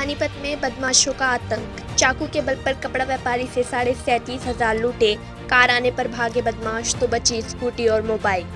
पानीपत में बदमाशों का आतंक। चाकू के बल पर कपड़ा व्यापारी से साढ़े सैंतीस हज़ार लूटे। कार आने पर भागे बदमाश तो बची स्कूटी और मोबाइल।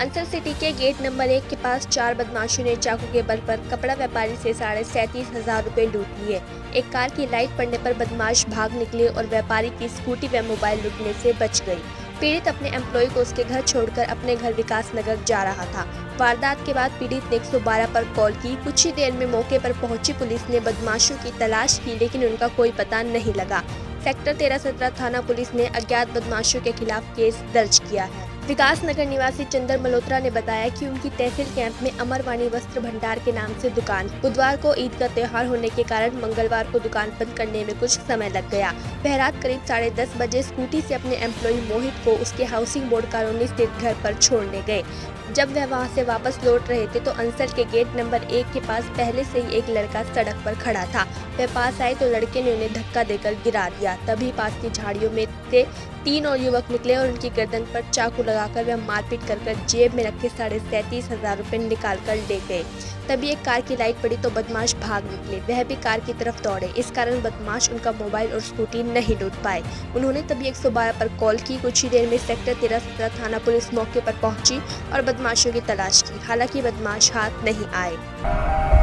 अंसर सिटी के गेट नंबर एक के पास चार बदमाशों ने चाकू के बल पर कपड़ा व्यापारी से साढ़े सैंतीस हज़ार रुपए लूट लिए। एक कार की लाइट पड़ने पर बदमाश भाग निकले और व्यापारी की स्कूटी व मोबाइल लूटने से बच गई। पीड़ित अपने एम्प्लॉय को उसके घर छोड़कर अपने घर विकास नगर जा रहा था। वारदात के बाद पीड़ित ने 112 पर कॉल की। कुछ ही देर में मौके पर पहुँची पुलिस ने बदमाशों की तलाश की, लेकिन उनका कोई पता नहीं लगा। सेक्टर तेरह सत्रह थाना पुलिस ने अज्ञात बदमाशों के खिलाफ केस दर्ज किया है। विकास नगर निवासी चंद्र मल्होत्रा ने बताया कि उनकी तहसील कैंप में अमरवाणी वस्त्र भंडार के नाम से दुकान। बुधवार को ईद का त्यौहार होने के कारण मंगलवार को दुकान बंद करने में कुछ समय लग गया। बहरात करीब साढ़े दस बजे स्कूटी से अपने एम्प्लॉय मोहित को उसके हाउसिंग बोर्ड कॉलोनी स्थित घर पर छोड़ने गए। जब वह वहाँ से वापस लौट रहे थे तो अंसर के गेट नंबर एक के पास पहले से ही एक लड़का सड़क पर खड़ा था। वह पास आए तो लड़के ने उन्हें धक्का देकर गिरा दिया। तभी पास की झाड़ियों में से तीन और युवक निकले और उनकी गर्दन पर चाकू लगाकर वह मारपीट कर कर जेब में रखे साढ़े सैंतीस हज़ार रुपये निकाल कर ले गए। तभी एक कार की लाइट पड़ी तो बदमाश भाग निकले। वह भी कार की तरफ़ दौड़े। इस कारण बदमाश उनका मोबाइल और स्कूटी नहीं लूट पाए। उन्होंने तभी 112 पर कॉल की। कुछ ही देर में सेक्टर तेरह थाना पुलिस मौके पर पहुँची और बदमाशों की तलाश की। हालाँकि बदमाश हाथ नहीं आए।